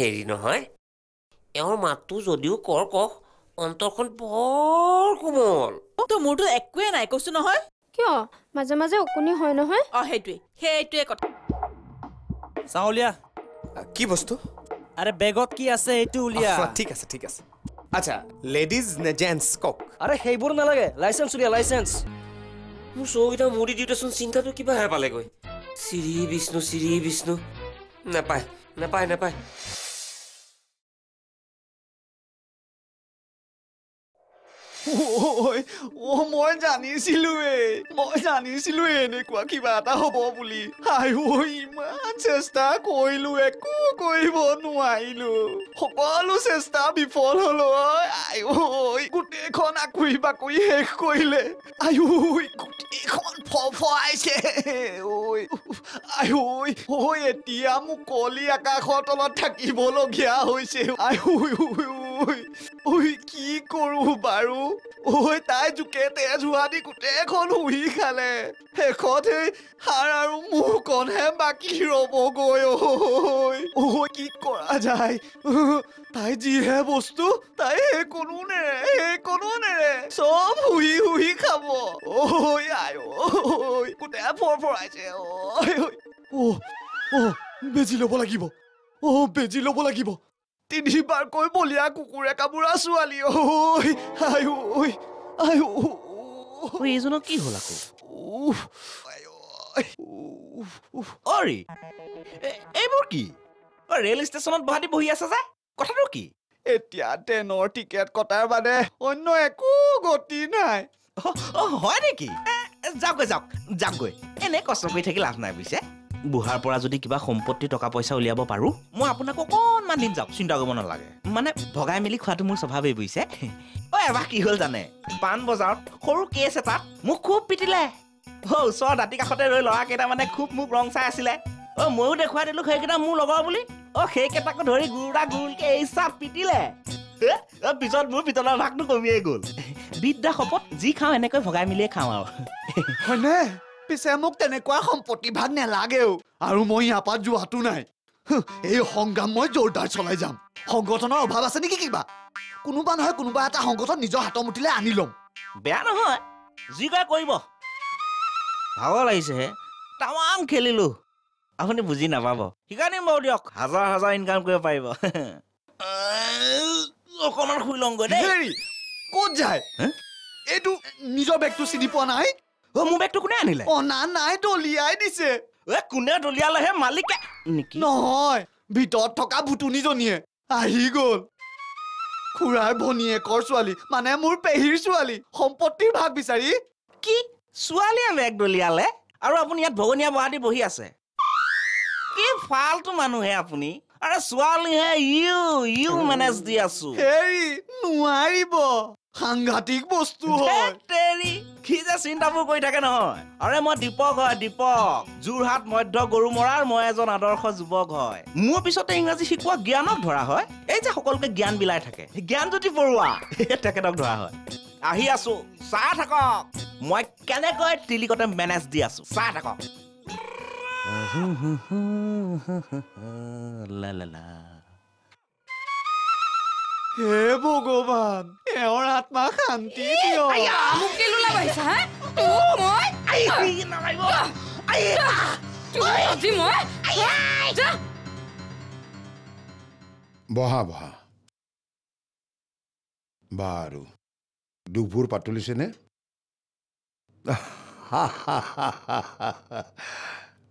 হেৰি নহয়। এওঁৰ মাতটো যদিও কৰ কওক অন্তৰখন বৰ কোমল। তো মোৰতো একোৱে নাই কৈছো নহয়। কিয়? মাজে মাজে উকনি হয় নহয়। অ সেইটোৱে সেইটোৱে কথা। চাউলীয়া কি বস্তু? আৰে বেগত কি আছে এইটো উলিয়া। ঠিক আছে ঠিক আছে। আচ্ছা লেডিজ নে জেণ্টছ কওক? আৰে সেইবোৰ নালাগে। লাইচেঞ্চ উলিয়া লাইচেঞ্চ। মোৰ চৌকেইটা মুৰি দিওঁতেচোন চিন্তাটো কিবা হে পালেগৈ শ্ৰী বিষ্ণু শ্ৰী বিষ্ণু। নাপায় নাপায় নাপায়। অ মই জানিছিলোৱেই মই জানিছিলোৱেই এনেকুৱা কিবা এটা হ'ব বুলি আই ঐ ইমান চেষ্টা কৰিলো একো কৰিব নোৱাৰিলো সকলো চেষ্টা বিফল হল ঐ আই ঐ গোটেইখন আকুৰি বাকুৰি শেষ কৰিলে আই ঐ গোটেইখন ফফাইছে ঐ আই ঐ ঐ এতিয়া মুকলি আকাশৰ তলত থাকিবলগীয়া হৈছে আই ঐ ঐ ঐ ঐ কি কৰো বাৰু ঐ তাই জোকে তেজ হোৱা দি গোটেইখন উহি খালে। শেষত সেই হাড় আৰু মুখখনহে বাকী ৰ'বগৈ ঐ কি কৰা যায়? তাই যিহে বস্তু তাই সেই কোনো নেৰে সেই কোনো নেৰে। চব শুহি শুহি খাব। ঐ আই ঐ গোটেই ফৰ ফৰাইছে ঐ ঐ অ' বেজি ল'ব লাগিব। অ' বেজি ল'ব লাগিব। তিনিবাৰকৈ বলীয়া কুকুৰে কামোৰা ছোৱালী ঐ এইজনৰ কি হ'ল আকৌ। অৰি এইবোৰ কি? ৰেল ষ্টেচনত বহাদি বহি আছে যে কথাটো কি? এতিয়া ট্ৰেইনৰ টিকেট কটাৰ বাদে অন্য একো গতি নাই। হয় নেকি? যাওকগৈ যাওক যাওকগৈ এনে কষ্ট কৰি থাকি লাভ নাই বুজিছে? বুঢ়াৰ পৰা যদি কিবা সম্পত্তি টকা পইচা উলিয়াব পাৰো মই আপোনাক অকণমান দিন যাওক চিন্তা কৰিব নালাগে। মানে ভগাই মেলি খোৱাটো মোৰ স্বভাৱেই বুজিছে। অ এবাৰ কি হ'ল জানে? পাণ বজাৰত সৰু কেছ এটাত মোক খুব পিটিলে। অ ওচৰৰ দাঁতি কাষতে ৰৈ ল'ৰা কেইটামানে খুব মোক ৰং চাই আছিলে। অ ময়ো দেখুৱাই দিলো সেইকেইটা মোৰ লগৰ বুলি। অ সেইকেইটাকো ধৰি গুৰুদা গুৰুলকে এই চাপ পিটিলে। পিছত মোৰ পিতলৰ ভাগটো কমিয়েই গ'ল। বিদ্যা শপত যি খাওঁ এনেকৈ ভগাই মেলিয়ে খাওঁ আৰু। পিছে মোক তেনেকুৱা সম্পত্তি ভাগ নেলাগেও আৰু মই ইয়াৰ পৰা যোৱাটো নাই। এই সংগ্ৰাম মই জোৰদাৰ চলাই যাম। সংগঠনৰ অভাৱ আছে নেকি কিবা? কোনোবা নহয় কোনোবা এটা সংগঠন নিজৰ হাতৰ মুঠিলে আনি ল'ম। বেয়া নহয় যি কয় কৰিব। ভাগৰ লাগিছেহে। তামাম খেলিলো। আপুনি বুজি নাপাব। দিম বাৰু দিয়ক হাজাৰ হাজাৰ ইনকাম কৰিব পাৰিব। অকণমান শুই লওঁগৈ দেই। ক'ত যায়? এইটো নিজৰ বেগটো চিনি পোৱা নাই? অ মোৰ বেগটো কোনে আনিলে? অনা নাই দলিয়াই দিছে। এ কোনে দলিয়ালেহে মালিকে? নেকি? নহয় ভিতৰত থকা ভুতুনিজনীয়ে। আহি গ'ল। খুৰাৰ ভনীয়েকৰ ছোৱালী মানে মোৰ পেহীৰ ছোৱালী সম্পত্তিৰ ভাগ বিচাৰি। কি? ছোৱালীয়ে বেগ দলিয়ালে? আৰু আপুনি ইয়াত ভগনীয়া বহাদি বহি আছে। কি ফাল্টু মানুহে আপুনি? আৰে ছোৱালীহে ইউ ইউ মেনেজ দি আছো। হেৰি নোৱাৰিব। সাংঘাতিক বস্তু হয় সি যে চিন্তাবোৰ কৰি থাকে নহয় আৰে মই দীপক হয় দীপক যোৰহাট মধ্য গৰুমৰাৰ মই এজন আদৰ্শ যুৱক হয় মোৰ পিছতে ইংৰাজী শিকোৱা জ্ঞানক ধৰা হয় এই যে সকলোকে জ্ঞান বিলাই থাকে জ্ঞানজ্যোতি বৰুৱা তেখেতক ধৰা হয় আহি আছো চাহ থাকক মই কেনেকৈ টিলিকতে মেনেজ দি আছো চাহ থাকক লা লা লা হে ভগৱান এওঁৰ আত্মা শান্তি দিয়ক মোক হা তোক মই বহা বহা বাৰু দুখবোৰ পাতলিছেনে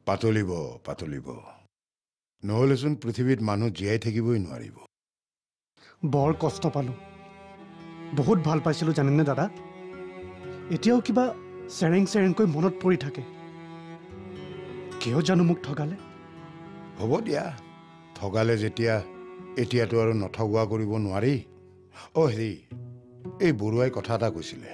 পাতলিব পাতলিব নহ'লেচোন পৃথিৱীত মানুহ জীয়াই থাকিবই নোৱাৰিব বৰ কষ্ট পালোঁ। বহুত ভাল পাইছিলোঁ জানেনে দাদা? এতিয়াও কিবা চেৰেং চেৰেংকৈ মনত পৰি থাকে। কিয় জানো মোক ঠগালে? হ'ব দিয়া। ঠগালে যেতিয়া এতিয়াতো আৰু নঠগোৱা কৰিব নোৱাৰি। অ' হেৰি এই বৰুৱাই কথা এটা কৈছিলে।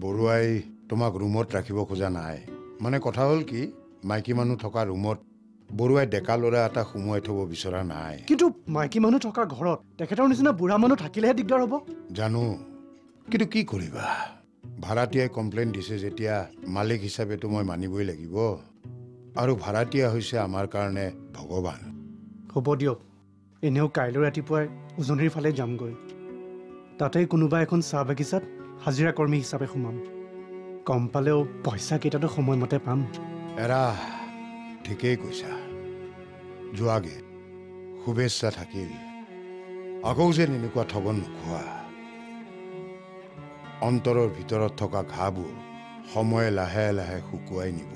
বৰুৱাই তোমাক ৰুমত ৰাখিব খোজা নাই। মানে কথা হ'ল কি মাইকী মানুহ থকা ৰুমত বৰুৱাই ডেকা ল'ৰা এটা সুমুৱাই থ'ব বিচৰা নাই। কিন্তু মাইকী মানুহ থকা ঘৰত তেখেতৰ নিচিনা বুঢ়া মানুহ থাকিলেহে দিগদাৰ হ'ব। জানো কিন্তু কি কৰিবা? ভাড়াতীয়াই কমপ্লেইন দিছে যেতিয়া মালিক হিচাপেতো মই মানিবই লাগিব। আৰু ভাড়াতীয়া হৈছে আমাৰ কাৰণে ভগৱান। হ'ব দিয়ক এনেও কাইলৈ ৰাতিপুৱাই উজনিৰ ফালে যামগৈ। তাতেই কোনোবা এখন চাহ বাগিচাত হাজিৰা কৰ্মী হিচাপে সোমাম। কম পালেও পইচা কেইটাতো সময়মতে পাম। এৰা ঠিকেই কৈছা। যোৱাগে শুভেচ্ছা থাকিল। আকৌ যেন এনেকুৱা ঠগন নোখোৱা। অন্তৰৰ ভিতৰত থকা ঘাঁবোৰ সময়ে লাহে লাহে শুকুৱাই নিব।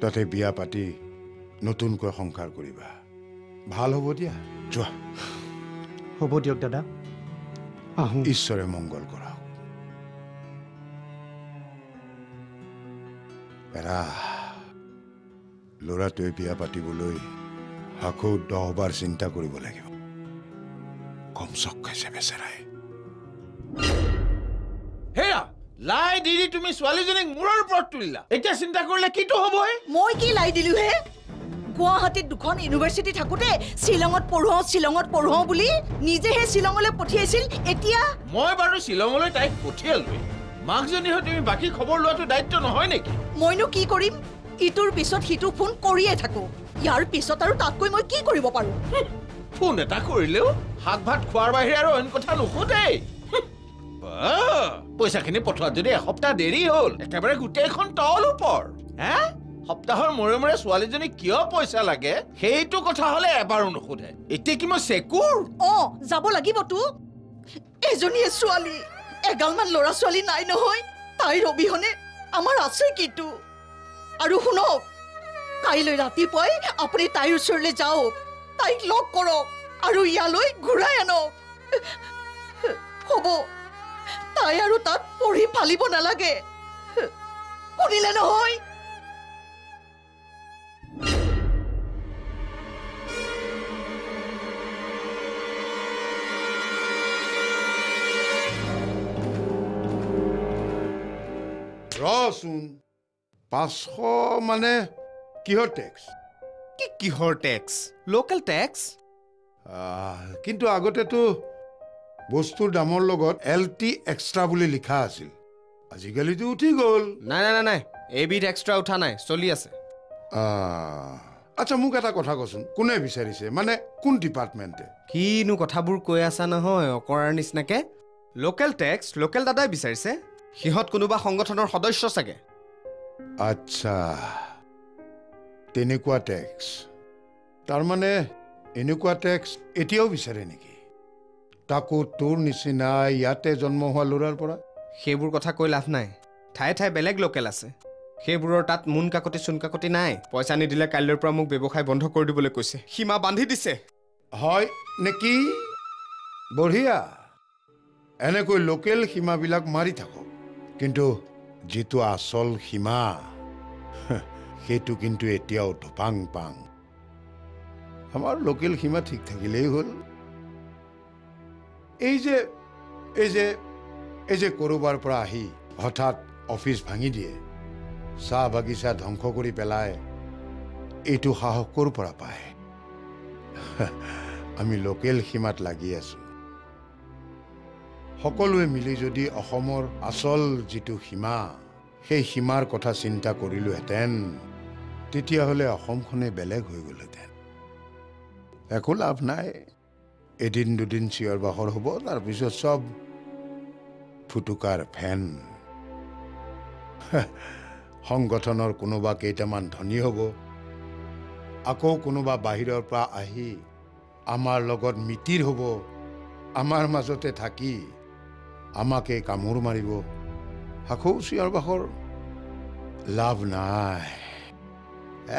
তাতে বিয়া পাতি নতুনকৈ সংসাৰ কৰিবা। ভাল হ'ব দিয়া। যোৱা। হ'ব দিয়ক দাদা। আহোঁ। ঈশ্বৰে মংগল কৰক। এৰা। ল'ৰাটোৱে বিয়া পাতিবলৈ আকৌ দহবাৰ চিন্তা কৰিব লাগিব। কম চক খাইছে বেচেৰাই। হেৰা লাই দি দি তুমি ছোৱালীজনীক মূৰৰ ওপৰত তুলিলা। এতিয়া চিন্তা কৰিলে কিটো হ'বই? মই কি লাই দিলো হে গুৱাহাটীত দুখন ইউনিভাৰ্চিটি থাকোতে শ্বিলঙত পঢ়ুৱাওঁ শ্বিলঙত পঢ়ুৱাওঁ বুলি নিজেহে শ্বিলঙলৈ পঠিয়াইছিল এতিয়া? মই বাৰু শ্বিলঙলৈ তাইক পঠিয়ালোৱে মাকজনী হৈ তুমি বাকী খবৰ লোৱাটো দায়িত্ব নহয় নেকি? মইনো কি কৰিম? ইটোৰ পিছত সিটো ফোন কৰিয়ে থাকো। ইয়াৰ পিছত আৰু তাতকৈ মই কি কৰিব পাৰো? ফোন এটা কৰিলেও শাক ভাত খোৱাৰ বাহিৰে আৰু অইন কথা নুসুধেই। পইচাখিনি পঠোৱাত যদি এসপ্তাহ দেৰি হ'ল একেবাৰে গোটেইখন তল ওপৰ। হে? সপ্তাহৰ মূৰে মূৰে ছোৱালীজনীক কিয় পইচা লাগে? সেইটো কথা হলে এবাৰো নুসুধে। এতিয়া কি মই চেকুৰ? অ যাব লাগিবতো। এজনীয়ে ছোৱালী এগালমান ল'ৰা ছোৱালী নাই নহয়। তাইৰ অবিহনে আমাৰ আছে কিটো? আৰু শুনক কাইলৈ ৰাতিপুৱাই আপুনি তাইৰ ওচৰলৈ যাওক। তাইক লগ কৰক আৰু ইয়ালৈ ঘূৰাই আনক। হ'ব। তাই আৰু তাত পঢ়ি ফালিব নালাগে। শুনিলে নহয়। ৰচোন পাঁচশ মানে কিহৰ টেক্স কি কিহৰ টেক্স লোকেল টেক্স কিন্তু আগতেতো বস্তুৰ দামৰ লগত এল টি এক্সট্ৰা বুলি লিখা আছিল। আজিকালিতো উঠি গ'ল। নাই নাই নাই এবিধ এক্সট্ৰা উঠা নাই চলি আছে। আচ্ছা মোক এটা কথা কচোন কোনে বিচাৰিছে? মানে কোন ডিপাৰ্টমেণ্টে কিনো কথাবোৰ কৈ আছা নহয় অকৰাৰ নিচিনাকে? লোকেল টেক্স লোকেল দাদাই বিচাৰিছে। সিহঁত কোনোবা সংগঠনৰ সদস্য চাগে। আচ্ছা তেনেকুৱা টেক্স। তাৰমানে এনেকুৱা টেক্স এতিয়াও বিচাৰে নেকি? তাকো তোৰ নিচিনা ইয়াতে জন্ম হোৱা ল'ৰাৰ পৰা? সেইবোৰ কথা কৈ লাভ নাই। ঠায়ে ঠায়ে বেলেগ লোকেল আছে। সেইবোৰৰ তাত মোন কাকতি চোন কাকতি নাই। পইচা নিদিলে কাইলৈৰ পৰা মোক ব্যৱসায় বন্ধ কৰি দিবলৈ কৈছে। সীমা বান্ধি দিছে। হয় নেকি? বঢ়িয়া। এনেকৈ লোকেল সীমাবিলাক মাৰি থাকক। কিন্তু যিটো আচল সীমা সেইটো কিন্তু এতিয়াও ধপাং পাং আমাৰ লোকেল সীমা ঠিক থাকিলেই হ'ল। এই যে এই যে এই যে ক'ৰবাৰ পৰা আহি হঠাৎ অফিচ ভাঙি দিয়ে চাহ বাগিচা ধ্বংস কৰি পেলায় এইটো সাহস ক'ৰ পৰা পায়? আমি লোকেল সীমাত লাগি আছো। সকলোৱে মিলি যদি অসমৰ আচল যিটো সীমা সেই সীমাৰ কথা চিন্তা কৰিলোহেঁতেন তেতিয়াহ'লে অসমখনে বেলেগ হৈ গ'লহেঁতেন। একো লাভ নাই। এদিন দুদিন চিঞৰ বাখৰ হ'ব তাৰপিছত চব ফুটুকাৰ ফেন। সংগঠনৰ কোনোবা কেইটামান ধনী হ'ব। আকৌ কোনোবা বাহিৰৰ পৰা আহি আমাৰ লগত মিতিৰ হ'ব। আমাৰ মাজতে থাকি আমাকে কামোৰ মাৰিব। আকৌ চিঞৰ বাখৰ লাভ নাই।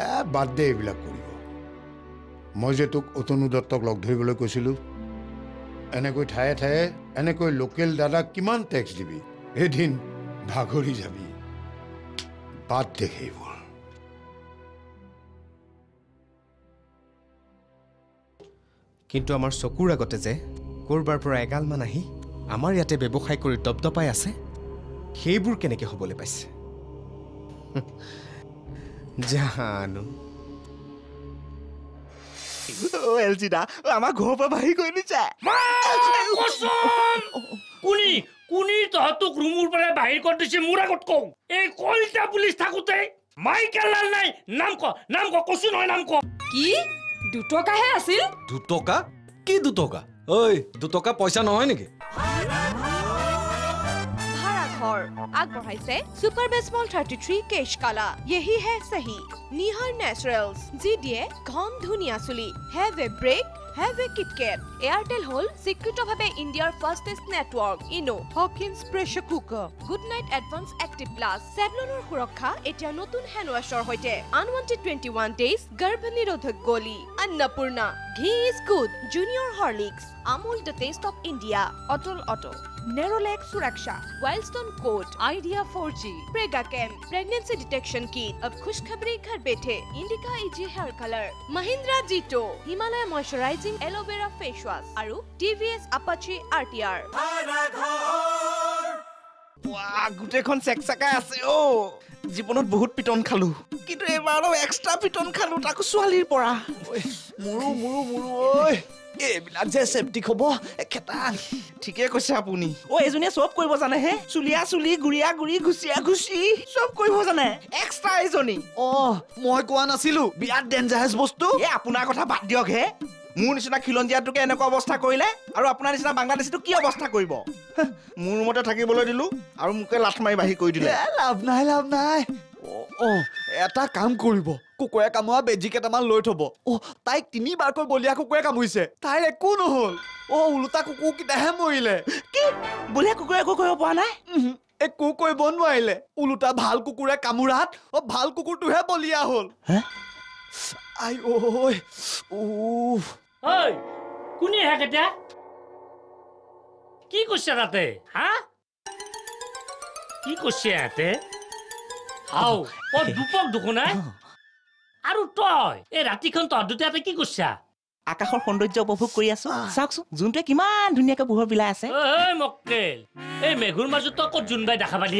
এ বাদ দে এইবিলাক কৰিব। মই যে তোক অতনু দত্তক লগ ধৰিবলৈ কৈছিলোঁ এনেকৈ ঠায়ে ঠায়ে এনেকৈ লোকেল দাদাক কিমান টেক্স দিবি? এদিন ভাগৰি যাবি। বাদ দে সেইবোৰ। কিন্তু আমাৰ চকুৰ আগতে যে ক'ৰবাৰ পৰা এগালমান আহি আমাৰ ইয়াতে ব্যৱসায় কৰি দপদপাই আছে সেইবোৰ কেনেকৈ হ'বলৈ পাইছে? জানো। এল জি দা আমাৰ ঘৰৰ পৰা বাহিৰ কৰি দিছে কুনি কুনি তহঁতক ৰুমৰ পৰা বাহিৰ কৰি দিছে মোৰ আগত কওঁ। এই কলিতা পুলিচ থাকোতে মাইকেল লাল নাই নাম ক নাম ক কচু নহয় নাম ক। কি? দুটকাহে আছিল? দুটকা? কি দুটকা? ঐ দুটকা পইচা নহয় নেকি? ঘর আগবাইছে সুপারবেস মল থার্টি থ্রি কেশ কালা ইহি হে সহি নিহার ন্যাচারেলস যি দিয়ে ঘন ধুনিয়া চুলি have a break have a KitKat Airtel হল স্বীকৃতভাবে ইন্ডিয়ার fastest network Eno Hawkins pressure cooker good night advance active plus সেভলনের সুরক্ষা এটা নতুন হ্যান্ড ওয়াশর হইতে। আনওয়ান্টেড টুৱেণ্টি ওৱান ডেজ গৰ্ভ নিৰোধক গলি Annapurna ghee is good junior Horlicks Amul the taste of India Atal auto Nerolac सुरक्षा Wildstone coat Idea 4G Prega cam pregnancy detection kit अब खुशखबरी घर बैठे Indica easy hair colour Mahindra Jeeto Himalaya moisturising aloe vera face wash আৰু TVS Apache আৰটিআৰ ৱাহ, গোটেইখন চেকচেকাই আছে অ জীৱনত বহুত পিটন খালো কিন্তু এইবাৰ অলপ এক্সট্ৰা পিটন খালো তাকো ছোৱালীৰ পৰা মোৰো মোৰো মোৰো ঐ এইবিলাক যে চেফটিক হ'ব একেটাল ঠিকে কৈছে আপুনি। অ এজনীয়ে চব কৰিব জানে হে? চুলিয়া চুলি গুৰিয়া গুৰি ঘুচিয়া ঘুচি চব কৰিব জানে। এক্সট্ৰা এইজনী অ মই কোৱা নাছিলো। বিৰাট ডেঞ্জাৰাছ বস্তু। এ আপোনাৰ কথা বাদ দিয়ক হে। মোৰ নিচিনা খিলঞ্জীয়াটোকে এনেকুৱা অৱস্থা কৰিলে আৰু আপোনাৰ নিচিনা বাংলাদেশীটো কি অৱস্থা কৰিব? মোৰ ৰুমতে থাকিবলৈ দিলো আৰু মোকে লাঠ মাৰি বাঢ়ি কৰি দিলে। লাভ নাই লাভ নাই। অ, এটা কাম কৰিব। কুকুৰে কামোৰা বেজি কেইটামান লৈ থব। অ তাইক তিনিবাৰকৈ বলীয়া কুকুৰে কামুৰিছে। তাইৰ একো নহল। অ ওলোটা কুকুৰকেইটাহে মৰিলে। কি? বলীয়া কুকুৰে একো কৰিব পৰা নাই? একো কৰিব নোৱাৰিলে। ওলোটা ভাল কুকুৰে কামোৰাত অ ভাল কুকুৰটোহে বলীয়া হ'ল। আই ঐ কোনে হে কেতিয়া? কি কৰিছে তাতে? হা? কি কৰিছে ইয়াতে? হাও অ দুপক দেখোন হে আৰু তই এই ৰাতিখন তহঁত দুটাতে কি কৰিছা? আকাশৰ সৌন্দৰ্য উপভোগ কৰি আছো। চাওকচোন যোনটোৱে বিমান ধুনীয়াকৈ পোহৰ বিলাই আছে। এই মেঘুৰ মাজত ক'ত জোন বাই দেখা পালি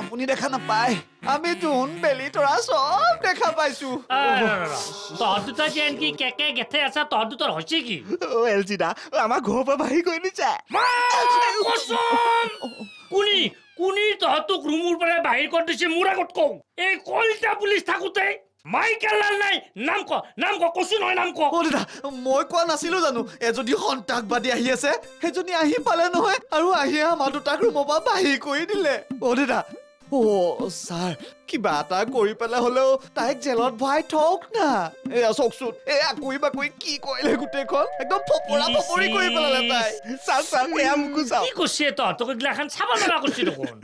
আপুনি দেখা নাপায়। আমি জোন বেলি তৰা চব দেখা পাইছো। তহঁত দুটা যে এনকি কেকে গেথে আছা তহঁত দুটাৰ হৈছে কি? অ এল জি দা আমাৰ ঘৰৰ পৰা বাঢ়ি কৰি কচম! কুনি কুনিৰ তহঁতক ৰুমৰ পৰা বাহিৰ কৰি দিছে মোৰ আগত কওঁ। এই কলিতা পুলিচ থাকোতে মাইকেল লাল নাই নাম ক নাম ক কচু নহয় নাম ক অ দাদা মই কোৱা নাছিলো জানো? এজনী সন্তাসবাদী আহি আছে সেইজনী আহি পালে নহয় আৰু আহিয়ে আমাৰ দুটাক ৰুমৰ পৰা বাহিৰ কৰি দিলে। অ দাদা অ ছাৰ কিবা এটা কৰি পেলাই হলেও তাইক জেলত ভৰাই থওক না। এয়া চাওকচোন এয়া আকুৰি বাকুৰি কি কৰিলে গোটেইখন? একদম ফপৰা ফপৰি কৰি পেলালে তাই। চাওক চাওক এয়া মোকো চাওক। কি কৈছে তহঁতক এইগিলাখান চাব নোৱাৰা কৈছে দেখোন।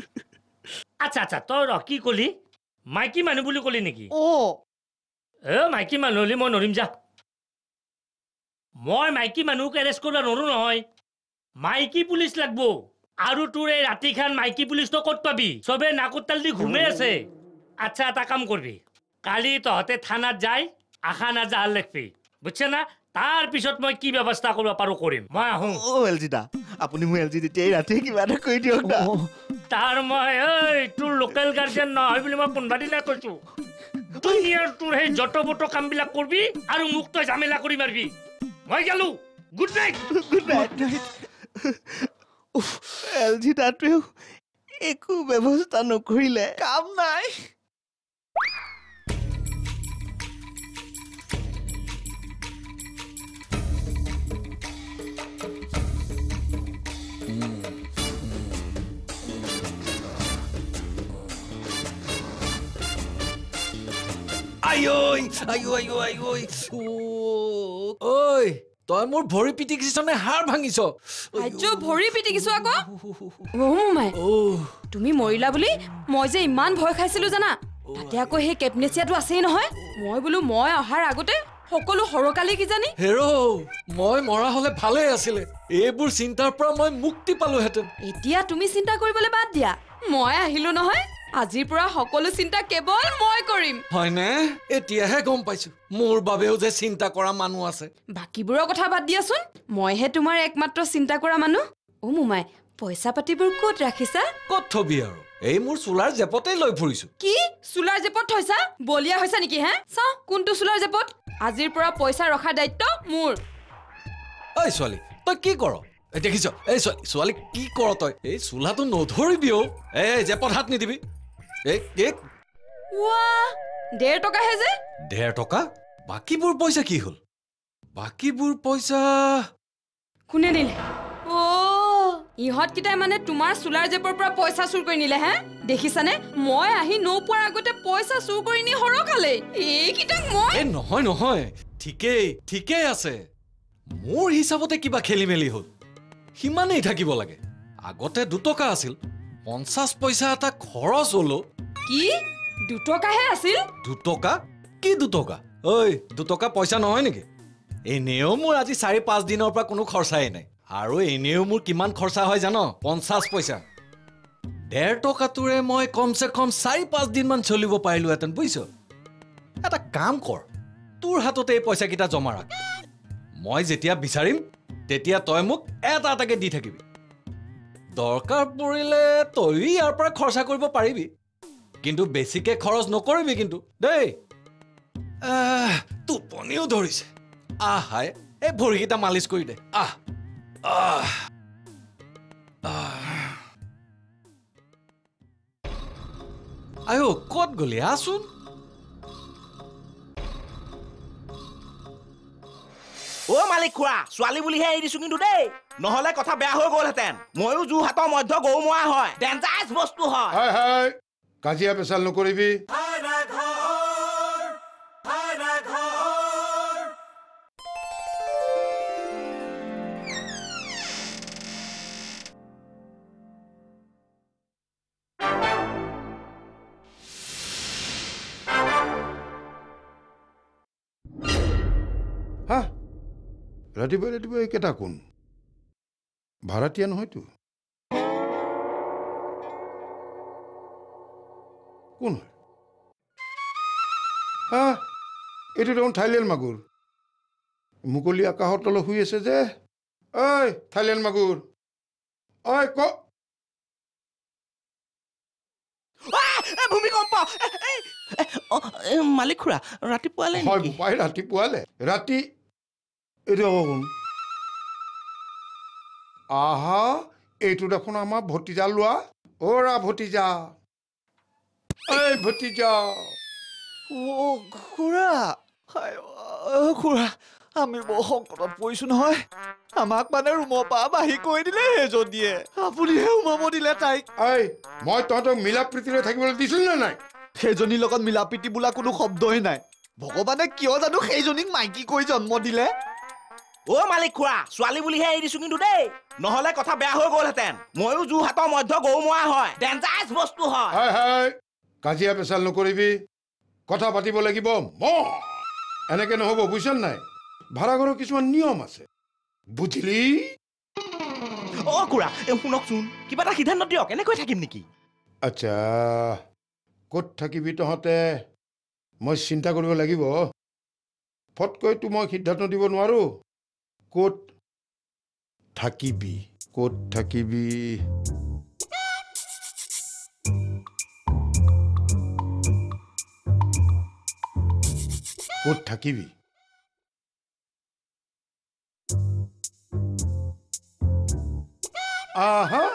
আচ্ছা আচ্ছা তই ৰ কি কলি? মাইকী মানুহ বুলি কলি নেকি? অ এ মাইকী মানুহ হ'লে মই নৰিম যা। মই মাইকী মানুহক এৰেষ্ট কৰিব নোৱাৰো নহয়। মাইকী পুলিচ লাগব। আৰু তোৰ এই ৰাতিখান মাইকী পুলিচ তই ক'ত পাবি? চবে নাকোতাল দি ঘুমে আছে। আচ্ছা এটা কাম কৰবি। কালি তহঁতে থানাত যাই আশা নাজাহাল লিখবি বুজছে না? তাৰ পিছত মই কি ব্যৱস্থা কৰিব পাৰো কৰিম। মই আহোঁ। অ এল জি দা আপুনি মোৰ এল জি তেতিয়াই ৰাতি কিবা এটা কৰি দিয়ক তাৰ মই ঐ তোৰ লোকেল গাৰ্জেন নহয় বুলি মই পোন্ধৰ দিনা কৈছো। তুই আৰু তোৰ সেই যত বত কামবিলাক কৰবি আৰু মোক তই ঝামেলা কৰি মাৰবি মই গেলো। Good night good night L G দাটোৱেও একো ব্যৱস্থা নকৰিলে। কাম নাই। আইঐ আইঐ আইঐ আইঐ ও, ঐ তই মোৰ ভৰি পিটিকিছনে হাৰ ভাঙিছ। ভৰি পিটিকিছো আকৌ? তুমি মৰিলা বুলি মই যে ইমান ভয় খাইছিলো জানা। তাতে আকৌ সেই কেপনেচিয়াটো আছেই নহয়। মই বোলো মই অহাৰ আগতে সকলো সৰকালি কিজানি। হেৰ মই মৰা হলে ভালে আছিলে। এইবোৰ চিন্তাৰ পৰা মই মুক্তি পালোহেঁতেন। এতিয়া তুমি চিন্তা কৰিবলৈ বাদ দিয়া। মই আহিলো নহয়। আজিৰ পৰা সকলো চিন্তা কেৱল মই কৰিম। হয়নে? এতিয়াহে গম পাইছো। মোৰ বাবেও যে চিন্তা কৰা মানুহ আছে। বাকীবোৰৰ কথা বাদ দিয়াচোন। মইহে তোমাৰ একমাত্ৰ চিন্তা কৰা মানুহ। অ' মোমাই পইচা পাতিবোৰ ক'ত ৰাখিছা? ক'ত থবি আৰু? এই মোৰ চোলাৰ জেপতেই লৈ ফুৰিছো। কি? চোলাৰ জেপত থৈছা? বলিয়া হৈছা নেকি হে? চাওঁ কোনটো চোলাৰ জেপত? আজিৰ পৰা পইচা ৰখাৰ দায়িত্ব মোৰ। ঐ ছোৱালী তই কি কৰ? দেখিছ এই ছোৱালী ছোৱালী কি কৰ তই? এই চোলাটো নধৰিবি অ' এই জেপত হাত নিদিবি। ডেৰ টকাহে যে। ডেৰ টকা? বাকীবোৰ পইচা কি হ'ল? বাকীবোৰ পইচা কোনে নিলে অ ইহঁতকেইটাই মানে তোমাৰ চোলাৰ জেপৰ পৰা পইচা চুৰ কৰি নিলে হে। দেখিছানে? মই আহি নৌ পোৱাৰ আগতে পইচা চুৰ কৰি নি খালে এইকেইটাক মই নহয় নহয়। ঠিকেই ঠিকেই আছে। মোৰ হিচাপতে কিবা খেলি মেলি হ'ল। সিমানেই থাকিব লাগে। আগতে দুটকা আছিল। পঞ্চাছ পইচা এটা খৰচ হলো। কি? দুটকাহে আছিল? দুটকা? কি দুটকা? ঐ দুটকা পইচা নহয় নেকি? এনেও মোৰ আজি চাৰি পাঁচ দিনৰ পৰা কোনো খৰচাই নাই। আৰু এনেও মোৰ কিমান খৰচা হয় জান? পঞ্চাছ পইচা। ডেৰ টকাটোৰে মই কমচে কম চাৰি পাঁচ দিনমান চলিব পাৰিলোহেঁতেন বুজিছ? এটা কাম কৰ তোৰ হাততে এই পইচাকেইটা জমা ৰাখ। মই যেতিয়া বিচাৰিম তেতিয়া তই মোক এটা এটাকে দি থাকিবি। দৰকাৰ পৰিলে তয়ো ইয়াৰ পৰা খৰচা কৰিব পাৰিবি। কিন্তু বেছিকে খৰচ নকৰিবি কিন্তু। দেই। টোপনিও ধৰিছে। আহ হাই এই ভৰিকেইটা মালিচ কৰি দে। আহ আহ ক'ত গলি আছোন অ মালিক খুৰা ছোৱালী বুলিহে এৰি দিছো কিন্তু দেই। নহলে কথা বেয়া হৈ গ'লহেঁতেন। ময়ো যোৰহাটৰ মধ্য গৌমৰা হয়। ডেঞ্জাৰাছ বস্তু হয়। হয় হয় কাজিয়া পেচাল নকৰিবি। হা ৰাতিপুৱাই ৰাতিপুৱাই এইকেইটা কোন? ভাড়াতীয়া নহয়তো। কোন হয়? হা এইটো দেখোন থাইলেণ্ড মাগুৰ। মুকলি আকাশৰ তলত শুই আছে যে। ঐ থাইলেণ্ড মাগুৰ। ঐ ক? ভূমিকম্প! মালিক খুৰা ৰাতিপুৱালে হয় ৰাতিপুৱালে। ৰাতি এইটো কোন? আহা এইটো দেখোন আমাৰ ভতিজা লোৱা। অ'ৰা ভতিজা। এই ভতিজা। খুৰা। খুৰা আমি বৰ সংকটত পৰিছো নহয়। আমাক মানে ৰুমৰ পৰা বাঢ়ি কৈ দিলে সেইজনীয়ে আপুনিহে সোমাব দিলে তাইক। এই মই তহঁতক মিলা প্ৰীতিৰে থাকিবলৈ দিছিলো নে নাই? সেইজনীৰ লগত মিলা প্ৰীতি বোলা কোনো শব্দই নাই। ভগৱানে কিয় জানো সেইজনীক মাইকী কৈ জন্ম দিলে? অ মালিক খুৰা ছোৱালী বুলিহে এৰি দিছো কিন্তু দেই। নহলে কথা বেয়া হৈ গ'লহেঁতেন। ময়ো যোৰহাটৰ মধ্য গৌমৰা হয়। ডেঞ্জাৰাছ বস্তু হয়। কাজিয়া পেচাল নকৰিবি। কথা পাতিব লাগিব এনেকে নহ'ব বুজিছ নাই? ভাড়াঘৰৰ কিছুমান নিয়ম আছে। বুজিলি? অ খুৰা শুনকচোন। কিবা এটা সিদ্ধান্ত দিয়ক এনেকৈ থাকিম নেকি? আচ্ছা ক'ত থাকিবি তহঁতে? মই চিন্তা কৰিব লাগিব। ফটকৈতো মই সিদ্ধান্ত দিব নোৱাৰো। ক'ত থাকিবি ক'ত থাকিবি ক'ত থাকিবি আহা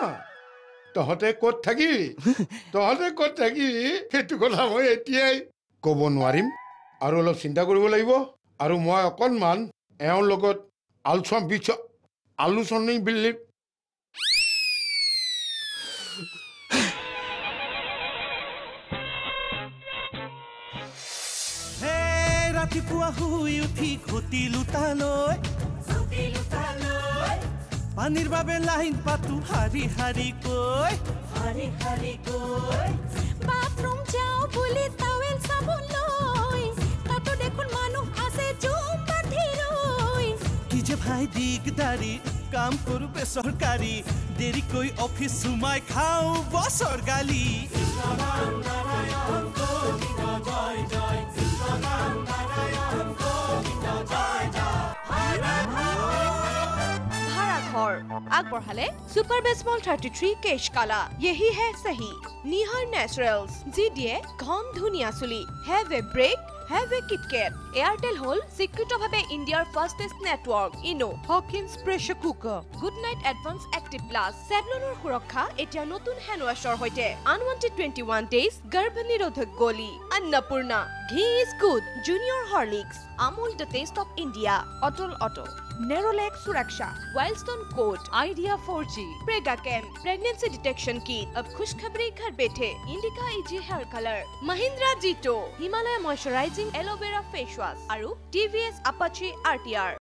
তহঁতে ক'ত থাকিবি তহঁতে ক'ত থাকিবি সেইটো কথা মই এতিয়াই ক'ব নোৱাৰিম। আৰু অলপ চিন্তা কৰিব লাগিব। আৰু মই অকণমান এওঁৰ লগত আলোচনা বিচ আলোচনী বুলি হে ৰাতিপুৱা শুই উঠি ঘটি লুটালৈ পানীৰ বাবে লাইন পাতো শাৰী শাৰী কৈ শাৰী শাৰী কৈ বাথৰুম যাওঁ বুলি টাৱেল চাবোন ভাই দিগদাৰি কাম কৰো বেচৰকাৰী দেৰিকৈ অফিচ অফিস সুমাই খাও বসৰ গালি। আগবঢ়ালে সুপাৰ বেসমল থাৰ্টি থ্ৰী কেশ কালা। ইহি হে চাহি নিহাৰ নেচাৰেলছ যি দিয়ে ঘন ধুনীয়া চুলি। Have a break have a KitKat Airtel হ'ল স্বীকৃতভাৱে ইণ্ডিয়াৰ fastest network Eno Hawkins pressure cooker good night advance active plus চেভলনৰ সুৰক্ষা এতিয়া নতুন হেণ্ড ৱাছৰ সৈতে আনৱান্টেড টুৱেণ্টি ওৱান ডেইজ গৰ্ভ নিৰোধক গলি Annapurna ghee is good junior Horlicks Amul the taste of India Atul auto Nerolac সুৰক্ষা Wild Stone code idea for G Prega camp pregnancy detection kit of খুচখবৰি ঘৰ বেঠে Indica easy hair colour Mahindra Jeeto Himalaya moisturising aloe vera face আৰু T V S Apache R